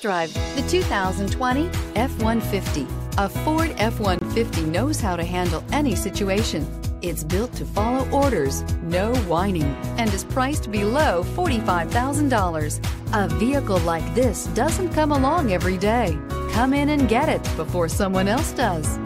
Drive the 2020 F-150. A Ford F-150 knows how to handle any situation. It's built to follow orders, no whining, and is priced below $45,000. A vehicle like this doesn't come along every day. Come in and get it before someone else does.